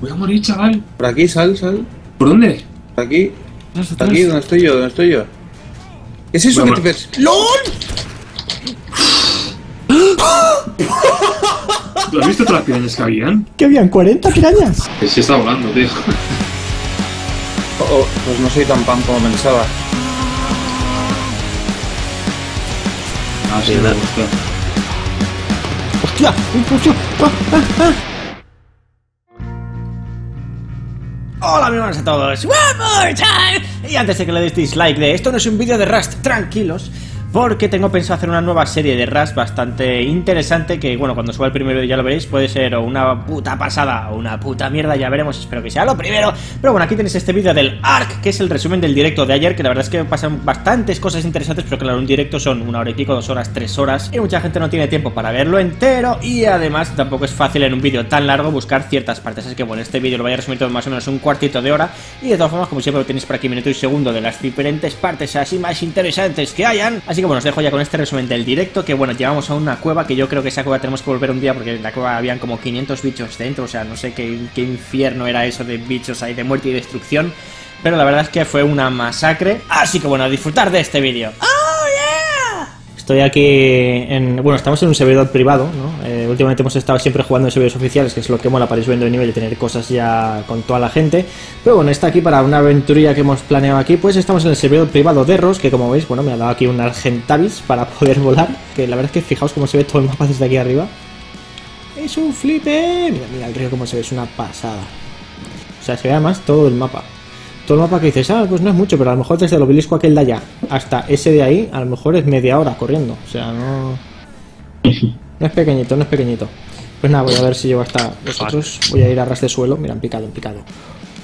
Voy a morir, chaval. Por aquí, sal, sal. ¿Por dónde? Por aquí. Atrás, atrás. Aquí, donde estoy yo, donde estoy yo. ¿Qué es eso que te ves? ¡LOL! ¿Tú has visto todas las pirañas que habían? ¿Que habían 40 pirañas? Que sí está volando, tío. Oh, oh, pues no soy tan pan como pensaba. Ah, sí, me da- gusta. ¡Hostia! ¡Hostia! ¡Ah, ah, ah! Hola amigos a todos, one more time. Y antes de que le deis dislike de esto no es un vídeo de Rust, tranquilos porque tengo pensado hacer una nueva serie de Rust bastante interesante que, bueno, cuando suba el primero ya lo veréis, puede ser o una puta pasada o una puta mierda, ya veremos, espero que sea lo primero. Pero bueno, aquí tenéis este vídeo del ARC, que es el resumen del directo de ayer, que la verdad es que pasan bastantes cosas interesantes, pero claro, un directo son una hora y pico, dos horas, tres horas, y mucha gente no tiene tiempo para verlo entero, y además tampoco es fácil en un vídeo tan largo buscar ciertas partes, así que bueno, este vídeo lo voy a resumir todo más o menos un cuartito de hora, y de todas formas, como siempre lo tenéis por aquí minuto y segundo de las diferentes partes así más interesantes que hayan, así que bueno, os dejo ya con este resumen del directo, que bueno, llegamos a una cueva, que yo creo que esa cueva tenemos que volver un día, porque en la cueva habían como 500 bichos dentro, o sea, no sé qué, qué infierno era eso de bichos ahí de muerte y destrucción, pero la verdad es que fue una masacre, así que bueno, a disfrutar de este vídeo. Estoy aquí en. Bueno, estamos en un servidor privado, ¿no? Eh, últimamente hemos estado siempre jugando en servidores oficiales, que es lo que mola para ir subiendo de nivel y tener cosas ya con toda la gente. Pero bueno, está aquí para una aventurilla que hemos planeado aquí. Pues estamos en el servidor privado de Ros, que como veis, bueno, me ha dado aquí un Argentavis para poder volar. Que la verdad es que fijaos cómo se ve todo el mapa desde aquí arriba. Es un flipe. Mira, mira el río cómo se ve, es una pasada. O sea, se ve además todo el mapa. Todo el mapa que dices, ah, pues no es mucho, pero a lo mejor desde el obelisco aquel de allá hasta ese de ahí, a lo mejor es media hora corriendo. O sea, no. No es pequeñito, no es pequeñito. Pues nada, voy a ver si llego hasta vosotros. Voy a ir a ras de suelo. Mira, en picado, en picado.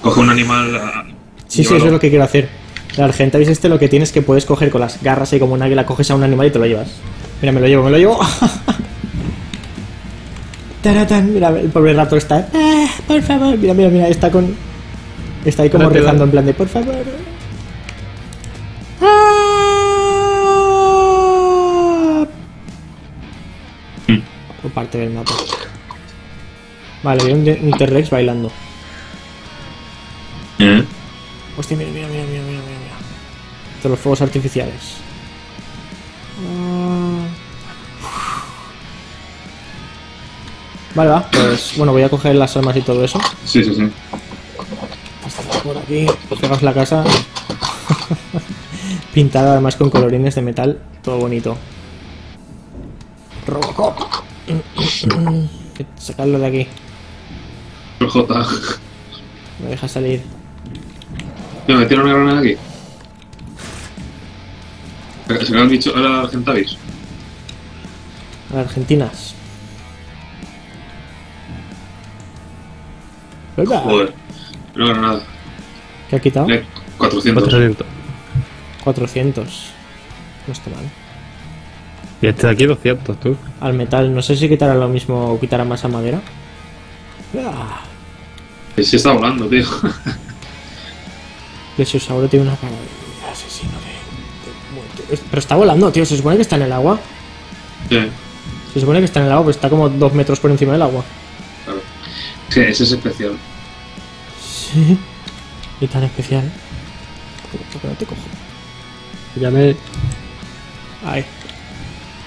Coge un animal. ah, Sí, sí, eso es lo que quiero hacer. El Argentavis este lo que tienes que puedes coger con las garras y como un águila coges a un animal y te lo llevas. Mira, me lo llevo, me lo llevo. Taratán, mira, el pobre rato está. "Ah, por favor, mira, mira, mira, está con. Está ahí como rezando en plan de por favor. Ah. Por parte del mapa. Vale, veo un, un T-Rex bailando. ¿Eh? Hostia, mira, mira, mira, mira, mira, mira. mira. De los fuegos artificiales. Ah. Vale, va. Pues bueno, voy a coger las armas y todo eso. Sí, sí, sí. Aquí. Fijaos la casa. Pintada además con colorines de metal. Todo bonito. Robocop. Sacarlo de aquí. J. Me deja salir. Tío, me tiro una granada aquí. Se se me ha dicho ahora Argentavis. A las argentinas. Joder. Una granada. ¿Qué ha quitado? Eh, 400. 400. 400. No está mal. Y este de aquí 200, tú. Al metal, no sé si quitará lo mismo o quitará más a madera. Ah, Que sí está volando, tío. Plesiosauro tiene una cara de asesino de, de muerte. Es- Pero está volando, tío. Se supone que está en el agua. Sí, Se supone que está en el agua, pero está como dos metros por encima del agua. claro. Sí, ese es especial. Sí. Y tan especial. ¿Por qué no te cojo? Ya me. Ay.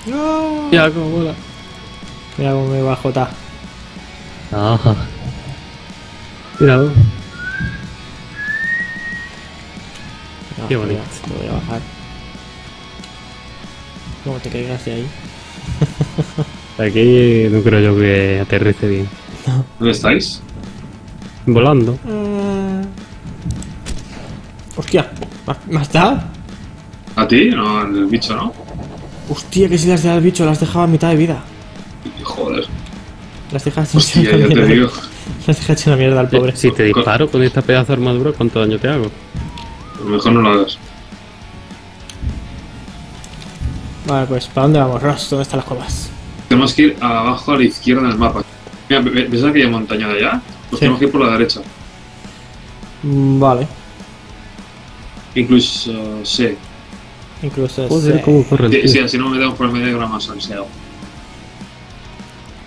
No. Ya, como bola. Mira cómo me va J. Mira, tú. No, Qué voy a- bonito. Me voy a bajar. No te caigas de ahí. Aquí no creo yo que aterrice bien. ¿Dónde estáis? Volando. Hostia, ¿me has- ¿me has dado? ¿A ti? No, el bicho, ¿no? Hostia, que si las de al bicho las dejaba a mitad de vida. Joder. Las dejas Hostia, hecho ya te digo. Las dejas hecho una mierda al pobre. Si te disparo con esta pedazo de armadura, ¿cuánto daño te hago? A lo mejor no lo hagas. Vale, pues, ¿para dónde vamos, Ross? ¿Dónde están las cuevas? Tenemos que ir abajo a la izquierda del mapa. Mira, ¿ve- ¿ves aquella montaña de allá? Pues Sí. tenemos que ir por la derecha. Mm, Vale. Incluso, sí. Incluso Joder, sí. cómo corre el Sí, así no me metemos por el medio de la más ansiado.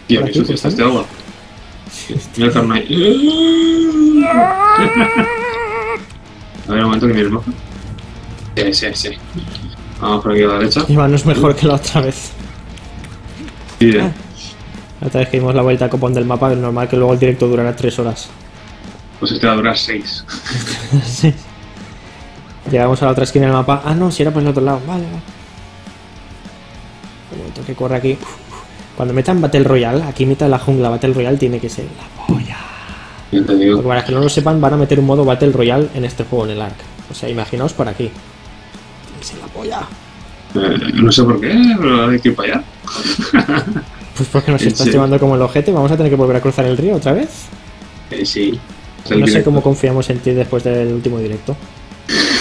Tío, ¿Por que aquí, sucia por está este agua. Mira el. A ver, un momento que mire el mapa. Sí, sí, sí. Vamos por aquí a la derecha. Iván no es mejor que la otra vez. Sí, eh. La otra vez que dimos la vuelta a copón del mapa, es normal que luego el directo durara 3 horas. Pues este va a durar 6. sí. Llegamos a la otra esquina del mapa. Ah, no, si era por el otro lado. Vale, vale. Un momento que corre aquí. Cuando metan Battle Royale, aquí meta la jungla Battle Royale tiene que ser la polla. Te Porque para que no lo sepan, van a meter un modo Battle Royale en este juego, en el ARC. O sea, imaginaos por aquí. Tiene que ser la polla. Eh, no sé por qué, pero hay que ir para allá. Pues porque nos ¿En estás llevando como el ojete, vamos a tener que volver a cruzar el río otra vez. Eh, sí. No sé cómo confiamos en ti después del último directo.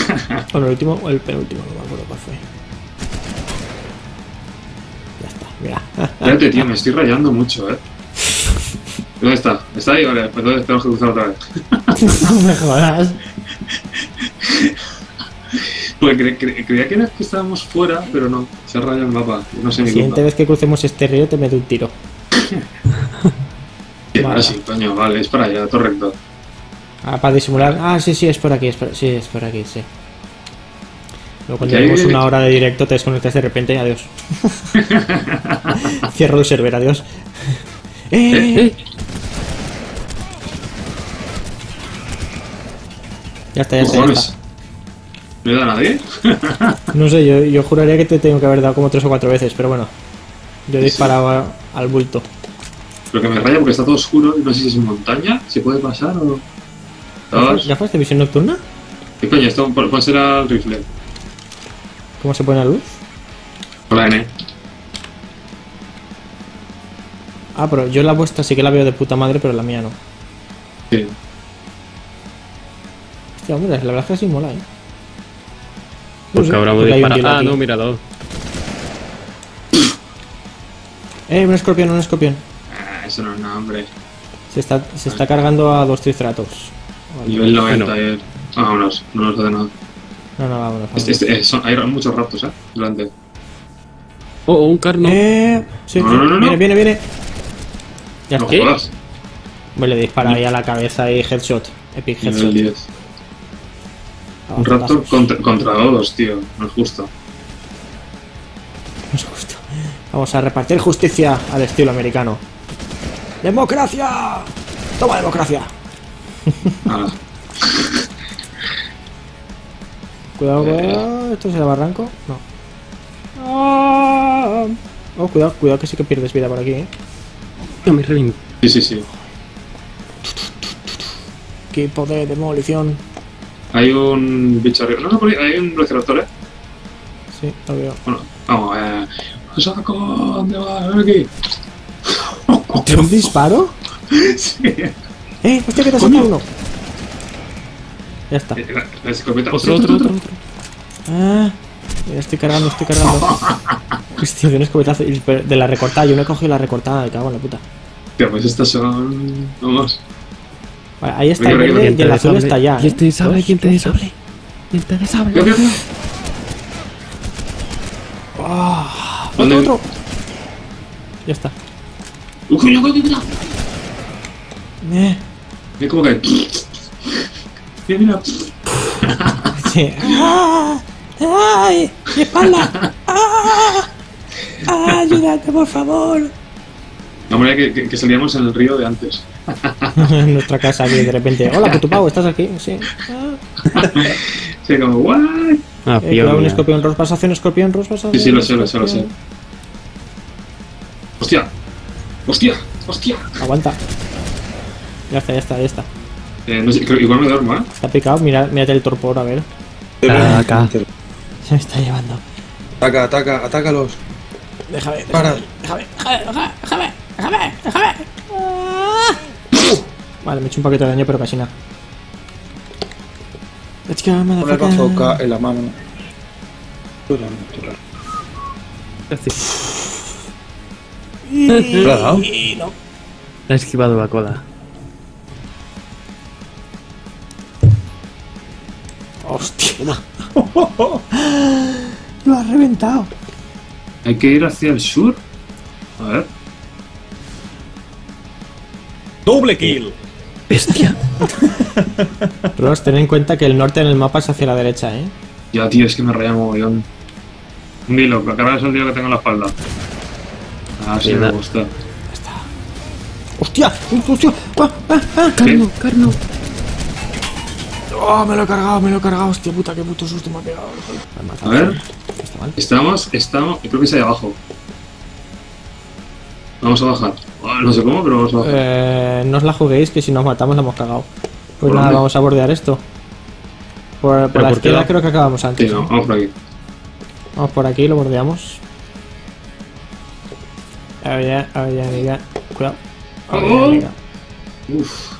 o no, el último o el penúltimo, no me acuerdo cuál fue. Ya está, mira. Espérate, tío, me estoy rayando mucho, eh. ¿Dónde está? ¿Está ahí? Vale, pues entonces tenemos que cruzar otra vez. no me jodas. Cre- cre- creía que era que estábamos fuera, pero no. Se ha rayado el mapa. No sé La siguiente vez que crucemos este río te meto un tiro. Vale. ahora sí, coño, vale, es para allá, todo recto. Ah, para disimular. Ah, sí, sí, es por aquí, es por, sí, es por aquí, sí. Luego cuando lleguemos una hora de directo te desconectas de repente y adiós. Cierro el server, adiós. ¡Eh! Ya está, ya está, ya está. ¿No le da a nadie? No sé, yo, yo juraría que te tengo que haber dado como tres o cuatro veces, pero bueno. Yo disparaba al bulto. Lo que me raya porque está todo oscuro y no sé si es montaña, si puede pasar o. Dos. ¿Ya fue de visión nocturna? ¿Qué coño? Esto puede ser al rifle. ¿Cómo se pone la luz? Con la N. Ah, pero yo la vuestra sí que la veo de puta madre, pero la mía no. Sí. Hostia, hombre, la verdad es que sí mola, eh. Porque un disparado. deal Ah, aquí. no, mira dos. Eh, un escorpión, un escorpión. Ah, eso no es nada, hombre. Se está, se está cargando a dos triceratops. Nivel 90 Bueno. eh. Vámonos, no nos hace nada. No, no, vámonos. Este, este, eh, son- hay muchos raptos, eh. Delante. Oh, oh, un carno. Eh, sí, No, sí, no, no, no. viene, viene, viene. Ya está. jodas. Me le dispara ahí a la cabeza y headshot. Epic Nivel headshot. 10. Ah, Un raptor contra, contra dos, tío. No es justo. No es justo. Vamos a repartir justicia al estilo americano. ¡Democracia! ¡Toma democracia! Cuidado, cuidado. ¿Esto es el barranco? No. Ah. Oh, cuidado, cuidado que sí que pierdes vida por aquí, eh. No, me reviento. Sí, sí, sí. Equipo de demolición. Hay un bicho arriba. No, no, por ahí hay un velociraptor, eh. Sí, lo veo. Bueno, vamos, eh. ¡Saco! ¿Dónde va? Ven aquí. ¿De un disparo? sí. ¡Eh! ¡Hostia, que te ha uno! Ya está. La, la escopeta. Otro, otro, otro, otro. Ah, ya estoy cargando, estoy cargando. Hostia, de un escopetazo. De la recortada, yo no he cogido la recortada, me cago en la puta. Tío, pues estas son. Vamos. Vale, ahí está el verde y ¿Quién el te azul desable? está. ¿Quién ¿eh? te desable? ¿Quién te desable? ¿Quién te desable? ¿Dónde? otro, otro. Ya está. ¡Uh, coño, coño, coño! Eh, Mira cómo cae. Mira, mira. sí. ¡Ah! ¡Ay! ¡Mi espalda! ¡Ah! ¡Ah! ¡Ayúdate, por favor! La manera que, que, que salíamos en el río de antes. en nuestra casa aquí de repente. Hola, Putupau, ¿estás aquí? Sí. Sí, como, ¿what? Ah, Eh, un escorpión rosa. ¿Vas a hacer un escorpión rosa? ¿Vas a Sí, sí, lo sé, lo sé, lo sé. ¡Hostia! ¡Hostia! ¡Hostia! Aguanta. Ya está, ya está, ya está. Eh, no sé, creo, igual me duermo, ¿eh? Está picado, mira, mírate el torpor, a ver. Acá. Se me está llevando. Ataca, ataca, atácalos. Déjame, déjame, Para. déjame, déjame, déjame, déjame, déjame. Ah. Vale, me he hecho un poquito de daño, pero casi nada. Let's go, el bazooka en la mano. Dura, dura. Y- ¿Te lo has dado? y no. Ha esquivado la cola. Lo has reventado. Hay que ir hacia el sur. A ver. ¡Doble kill! ¡Bestia! Ross, ten en cuenta que el norte en el mapa es hacia la derecha, ¿eh? Ya, tío, es que me raya mogollón. Un dilo, que acaba de ser un tío que tengo en la espalda. Ah, sí, me gusta. ¡Hostia! ¡Hostia! ¡Ah, ah, ah! ¡Carno, carno! ¡Oh, me lo he cargado, me lo he cargado! ¡Hostia puta, qué puto susto me ha pegado! Me ha matado. A ver. Está mal. Estamos, estamos, creo que es ahí abajo. Vamos a bajar. Ah, no sé cómo, pero vamos a bajar. Eh, no os la juguéis, que si nos matamos la hemos cagado. Pues ¿Por nada, dónde? vamos a bordear esto. Por, por ¿Pero la por izquierda no? creo que acabamos Sí, antes. no, ¿eh? vamos por aquí. Vamos por aquí y lo bordeamos. A ver, ya, a ver, ya, amiga. Cuidado. A ver, ya, Oh. Uf,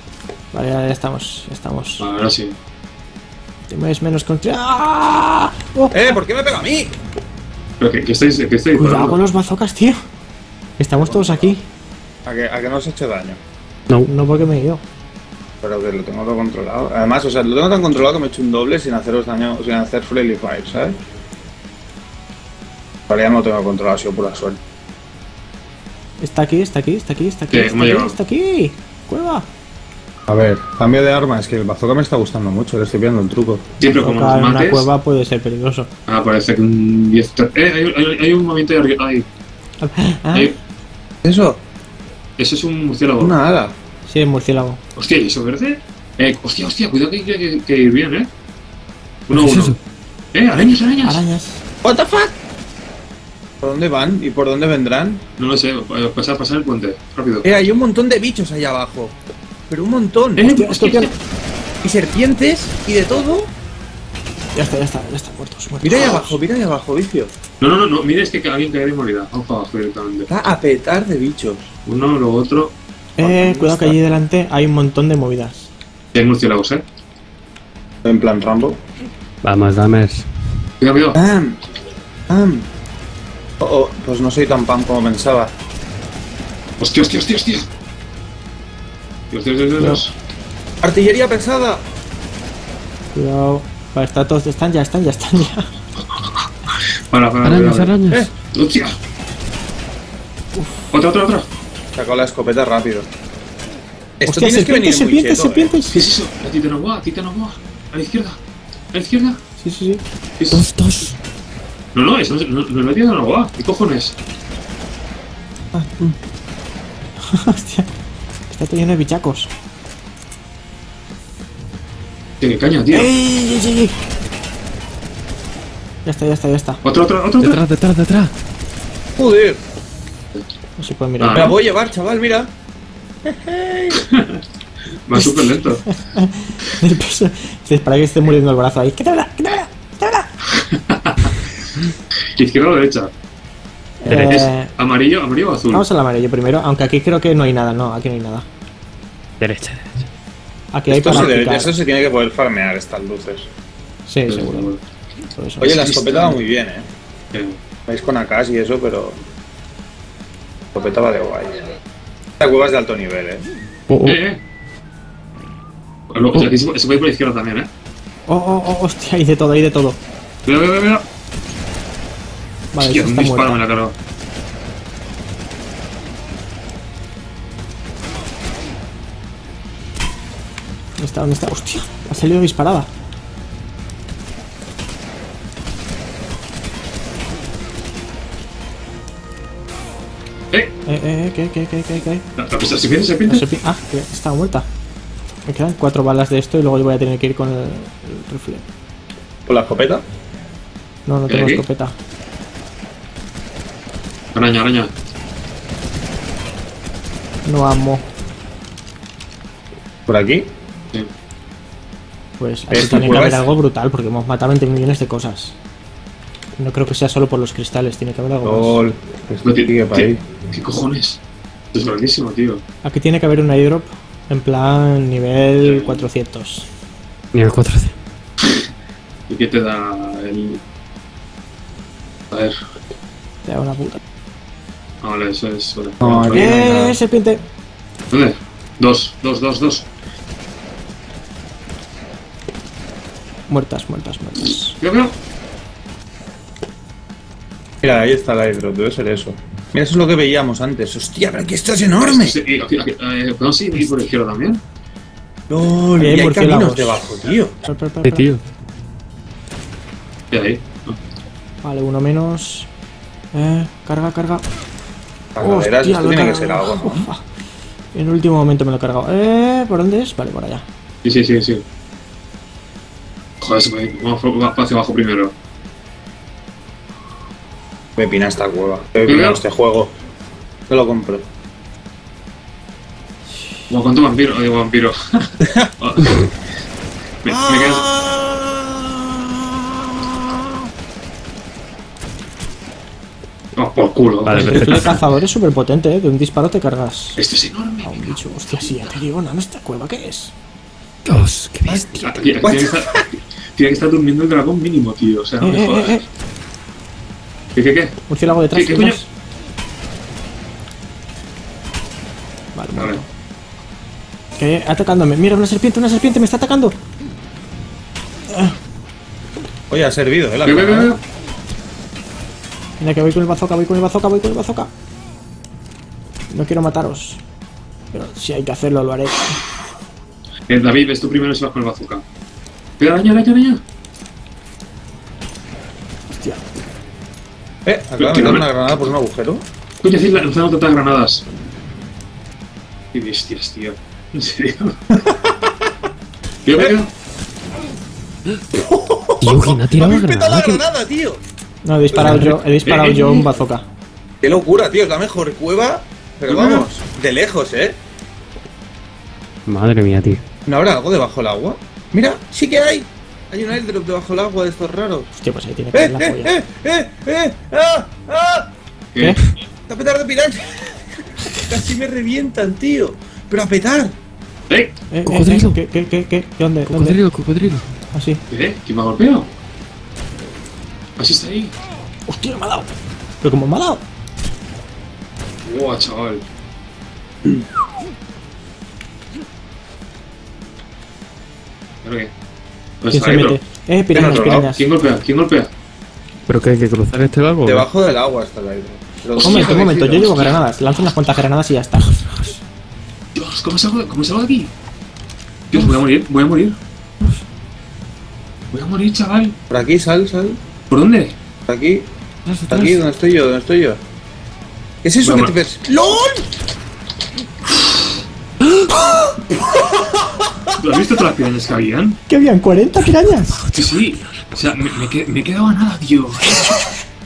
Vale, ya, ya estamos, ya estamos. ahora sí. Tienes menos control. ¡Ah! Oh, ¡Eh! ¿Por qué me pega a mí? ¿Pero qué, qué estáis, qué estáis Cuidado con los bazocas, tío. Estamos todos aquí. ¿A que, a que no os he hecho daño? No. No porque me he ido. Pero que lo tengo todo controlado. Además, o sea, lo tengo tan controlado que me he hecho un doble sin haceros daño, sin hacer friendly fire, ¿sabes? Vale, ya no lo tengo controlado, ha sido pura suerte. Está aquí, está aquí, está aquí, está aquí, ¿Qué? está ¿Cómo ha aquí, está aquí. Cueva. A ver, cambio de arma, es que el bazooka me está gustando mucho, le estoy viendo el truco. Siempre como Tocar nos en una cueva puede ser peligroso. Ah, parece que un 10. Eh, hay, hay, hay un movimiento ahí arriba. Ahí. Ah, Ahí. ¿Eso? Eso es un murciélago. Una hada. sí, es murciélago. Hostia, ¿y eso verde? Eh, hostia, hostia, cuidado que hay que, que- que ir bien, eh. Uno a ¿Qué es uno. eso? Eh, arañas, arañas. Arañas. ¿What the fuck? ¿Por dónde van? ¿Y por dónde vendrán? No lo sé, pasar, pasar el puente, rápido. Eh, hay un montón de bichos ahí abajo. Pero un montón. Eh, Hostia, escorpión. Y serpientes y de todo. Ya está, ya está, ya está, muertos, muertos. Mira ahí abajo, mira ahí abajo, vicio. No, no, no, no, mira, es que alguien caerá y morirá. Vamos para abajo directamente. Va a petar de bichos. Uno, luego otro. Eh, cuidado que allí delante hay un montón de movidas. Hay murciélagos, eh. En plan Rambo. Vamos, dames. Cuidado, cuidado. Pam. Pam. Oh, oh, pues no soy tan pam como pensaba. Hostia, hostia, hostia, hostia. Dios, Dios, Dios. Artillería pesada. Cuidado. Vale, está todos, están ya, están ya, están ya. Para, para, Arañas, cuidado. arañas. Eh. Hostia. Otra, otra, otra. Sacó la escopeta rápido. Esto Hostia, tienes que venir serpientes, muy serpientes, cheto, serpientes. ¿Qué es eso? La titanoboa, titanoboa. A la izquierda. A la izquierda. Sí, sí, sí. ¿Qué es? Dos, dos. No, no, eso no, es- no, no es titanoboa. ¿Qué cojones? Hostia. Está lleno de bichacos. Qué caña, tío. ¡Ey, ey, ey, ey! Ya está, ya está, ya está. Otra, otra, otra, otra. Detrás, detrás, detrás. Joder. No se puede mirar. Ah. Me la voy a llevar, chaval, mira. Va súper lento. El peso. Es para que esté muriendo el brazo ahí. ¡Quítamela! ¡Quítamela! ¡Quítamela! Izquierda o derecha. Eh, Amarillo, amarillo o azul. vamos al amarillo primero, aunque aquí creo que no hay nada, no, aquí no hay nada. Derecha, derecha. Aquí hay Esto para se, debe- se tiene que poder farmear estas luces. Sí, Sí, seguro. Oye, la Sí, escopeta va muy bien, eh. Eh, Vais con AK y eso, pero. La escopeta va de guay. La cueva es de alto nivel, eh. Oh, oh. eh, eh. Aquí se, puede- se puede ir por la izquierda también, eh. Oh, oh, oh, hostia, hay de todo, hay de todo. Cuidado, cuidado, cuidado. Vale, un está disparo me muerta. la ha cargado. ¿Dónde está? ¿Dónde está? Hostia, ha salido disparada. Eh, Eh, eh, ¿qué, qué, qué, qué, qué? la, la pista serpiente, La serpiente. serpi- Ah, que estaba muerta. Me quedan cuatro balas de esto y luego yo voy a tener que ir con el, el rifle. ¿Con la escopeta? No, no ¿Qué, tengo escopeta. Araña, araña. No amo. ¿Por aquí? Sí. Pues Es aquí que tiene que haber algo brutal porque hemos matado 20 millones de cosas. No creo que sea solo por los cristales, tiene que haber algo más. Gol. Esto No, tío, sigue para ¿qué, ahí. ¿Qué cojones? Esto es grandísimo, tío. Aquí tiene que haber un airdrop en plan nivel 400. Nivel 400. ¿Y qué te da el...? A ver. Te da una puta. Vale, eso es... Vale. No, aquí- no hay ¡Eh, serpiente! ¿Dónde? Dos, dos, dos, dos. Muertas, muertas, muertas. Cuidado, cuidado. Mira, ahí está el airdrop, debe ser eso. Mira, eso es lo que veíamos antes. Hostia, pero aquí esto es enorme. Sí, y aquí- aquí- eh, ¿Podemos ir por izquierda también? LOL, Y hay hay caminos debajo, tío. Espera. tío. Y ahí. Vale, uno menos. Eh, carga, carga. Hostia, esto lo tiene que ser algo, ¿no? Ufa. En último momento me lo he cargado. Eh, ¿por dónde es? Vale, por allá. Sí, sí, sí, sí. Joder, se vamos hacia abajo primero. Me pina esta cueva. Me pina este juego. Te lo compro. Como cuánto vampiro, digo vampiro. Me, me quedo. Oh, por culo. Vale, El rifle cazador es súper potente, ¿eh? De un disparo te cargas Este es enorme. a un bicho. Hostia, sí, ya te digo, nano, ¿esta cueva qué es? Dios, qué bestia. Tiene, que estar, tiene que estar durmiendo el dragón mínimo, tío. O sea, no Eh, me eh, jodas. eh, eh. ¿Qué, qué, qué? Murciélago detrás, ¿Qué- qué detrás. Vale, muerto. Que atacándome. Mira, una serpiente, una serpiente me está atacando. Oye, ha servido, ¿eh? La Ve, ve, ve. Mira que voy con el bazooka, voy con el bazooka, voy con el bazooka. No quiero mataros. Pero si hay que hacerlo, lo haré. Eh, David, ves tú primero si vas con el bazooka. Pero araña, araña, araña. Hostia. Eh, acaba de una granada por un agujero. Coño, sí, lanzando tantas granadas. Qué bestias, tío. En serio. Tío, tío. Tío, ¿quién ha tirado la ¡Habéis petado la granada? ¿Qué- granada, tío! No, he disparado yo, he disparado yo un bazooka. ¡Qué locura, tío! Es la mejor cueva. Pero vamos, de lejos, ¿eh? Madre mía, tío. ¿No habrá algo debajo del agua? Mira, sí que hay. Hay un airdrop debajo del agua de estos raros. Hostia, pues ahí tiene que ¡Eh, la eh, eh, eh, eh! ¡Ah, ah! ¿Qué? ¡A petar de piraña! Casi me revientan, tío. Pero a petar. ¡Eh! Eh, eh, Cocodrilo. eh, ¿Qué, qué, qué, qué? ¿Dónde? ¿Dónde? Cocodrilo, cocodrilo. Así. ¿Qué? ¿Quién me ha golpeado? Así está ahí. ¡Hostia, me ha dado! ¿Pero cómo me ha dado? Buah, chaval. ¿Pero qué? ¿Dónde ¿Quién se ahí, mete? bro? Eh, ¿Quién al pirañas, pirañas. ¿Quién golpea? ¿Quién golpea? ¿Pero qué hay que cruzar este lago? Debajo del agua está el. Pero Un Hostia, momento, un momento, yo llevo granadas. Lanzo unas cuantas granadas y ya está. Dios, ¿cómo salgo, ¿cómo salgo de aquí? Dios, voy a morir, voy a morir. Voy a morir, chaval. Por aquí, sal, sal. ¿Por dónde? Aquí. Aquí, donde estoy yo, donde estoy yo. ¿Qué es eso que te ves? ¡LOL! ¿Lo has visto todas las pirañas que habían? ¿Qué habían? ¿40 pirañas? Sí, sí. O sea, me, me, qued- me he quedado a nada, tío.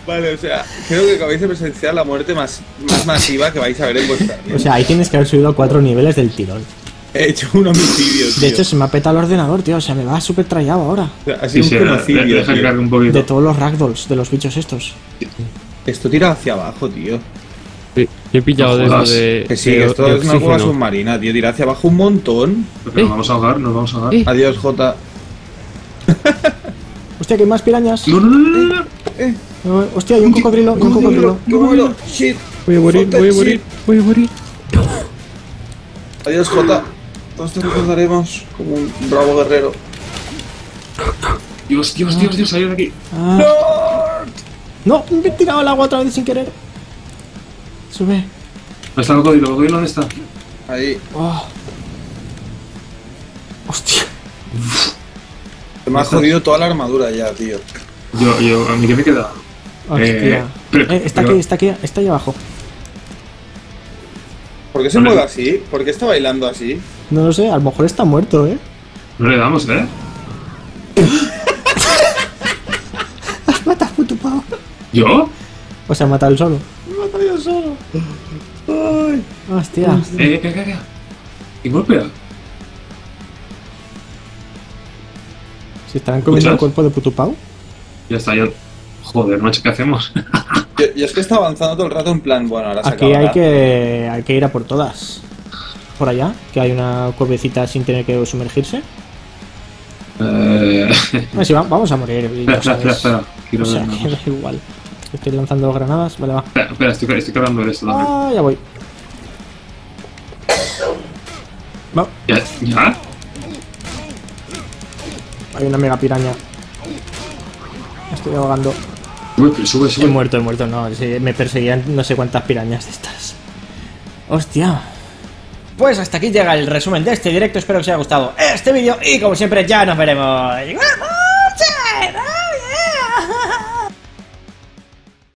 Vale, o sea, creo que acabáis de presenciar la muerte más, más masiva que vais a ver en vuestra vida. O sea, ahí tienes que haber subido a cuatro niveles del tirón. He hecho un homicidio, tío. De hecho, se me ha petado el ordenador, tío. O sea, me va súper trayado ahora. Ha Sí, sido sí, un deja tío. poquito. De todos los ragdolls, de los bichos estos. Esto tira hacia abajo, tío. Sí, yo he pillado de. Que sí, de- esto de es una cueva submarina, tío. Tira hacia abajo un montón. Pero nos vamos a ahogar, nos vamos a ahogar. Eh. Adiós, Jota. Hostia, que hay más pirañas. No, no, no, no. Eh, Eh, Hostia, hay un cocodrilo, un cocodrilo. ¡Shit! Voy a morir, voy a morir, voy a morir. Adiós, Jota. Te recordaremos como un bravo guerrero. Dios, Dios, Dios, Dios, salid de aquí. Ah. No, me he tirado al agua otra vez sin querer. Sube. ¿Dónde está el cocodrilo? ¿El cocodrilo dónde está? Ahí. Oh. Hostia. Se me ha jodido toda la armadura ya, tío. Yo, yo, a mí que me queda. Hostia. Eh, pero- Eh, está pero- aquí, está aquí, está ahí abajo. ¿Por qué se mueve así? ¿Por qué está bailando así? No lo sé, a lo mejor está muerto, ¿eh? No le damos, ¿eh? Mata puto pavo. ¿Yo? O sea, mata él solo. Me ha caído solo. Ay. Hostia. Eh, ¿qué, qué, qué? ¿Quién golpea? ¿Se estarán comiendo el cuerpo de Putupau? Ya está, ya. Joder, macho, ¿qué hacemos? Yo, yo es que está avanzando todo el rato en plan, bueno, ahora se Aquí acabará. hay que, hay que ir a por todas. Por allá, que hay una cuevecita sin tener que sumergirse. eh... Ah, sí, vamos a morir. Espera, espera, espera, sabes. espera. Quiero O sea, ver. da igual. Estoy lanzando granadas, vale, va. Espera, espera, estoy, estoy cargando esto también. Ah, ya voy. Va, ¿Ya? ¿Ya? hay una mega piraña. Me estoy ahogando. Sube, que sube, He sube. muerto, he muerto, no. me perseguían no sé cuántas pirañas de estas. Hostia. Pues hasta aquí llega el resumen de este directo. Espero que os haya gustado este vídeo. Y como siempre, ya nos veremos.